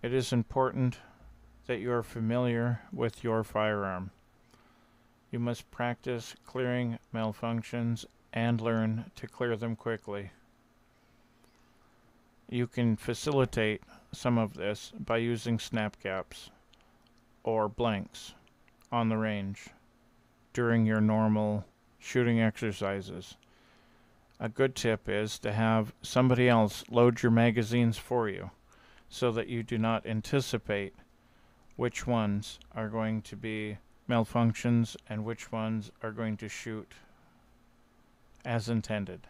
It is important that you are familiar with your firearm. You must practice clearing malfunctions and learn to clear them quickly. You can facilitate some of this by using snap caps or blanks on the range during your normal shooting exercises. A good tip is to have somebody else load your magazines for you so that you do not anticipate which ones are going to be malfunctions and which ones are going to shoot as intended.